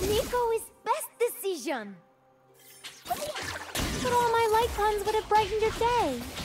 Neeko is best decision. But all my light puns would have brightened your day.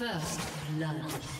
First blood.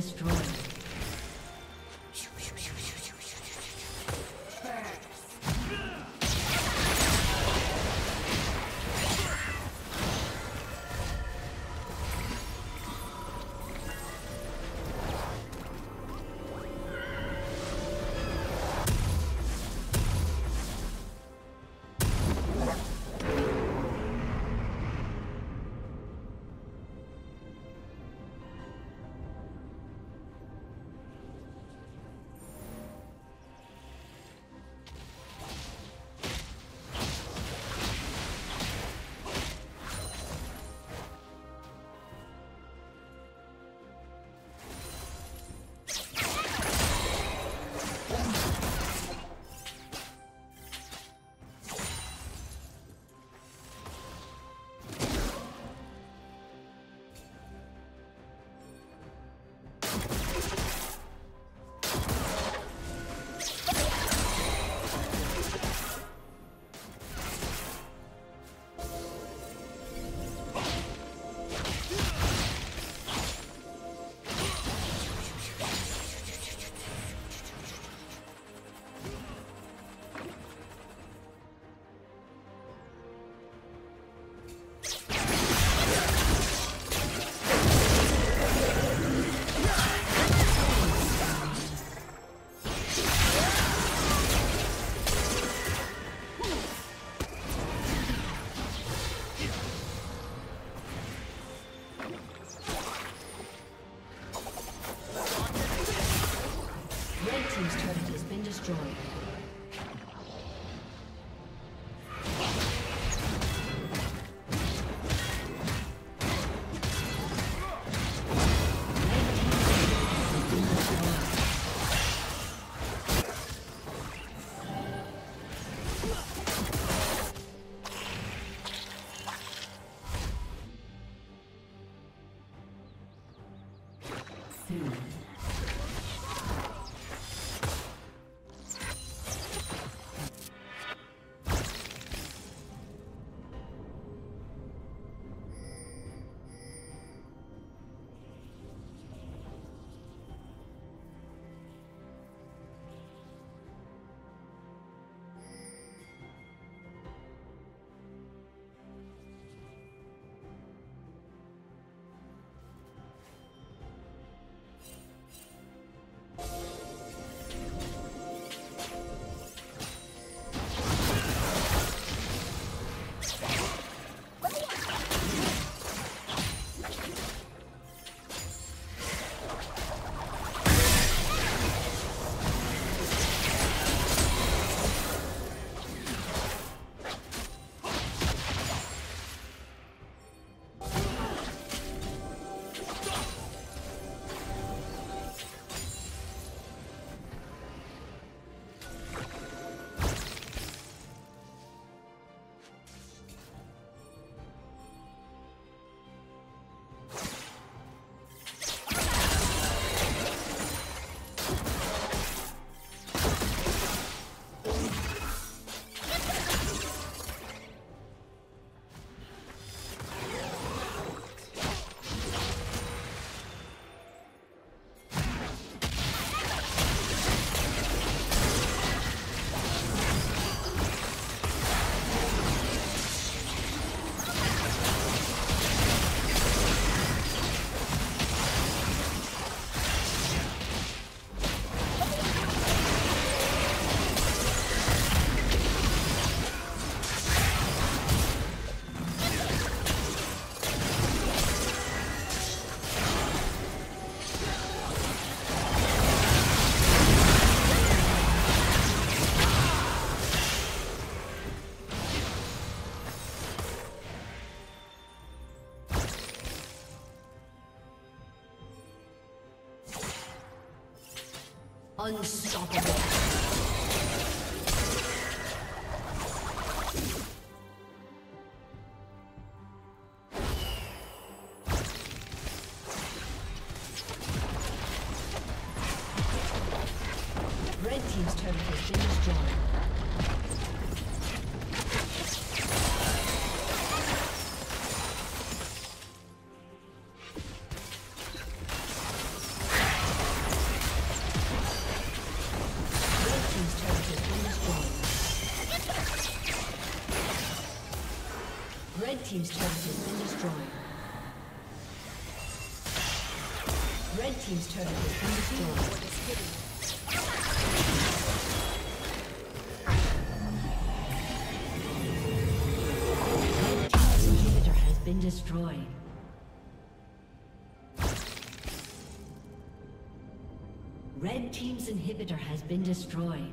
destroyed. Unstoppable. Team's turret has been destroyed. Red team's turret has been destroyed. Red team's inhibitor has been destroyed. Red team's inhibitor has been destroyed.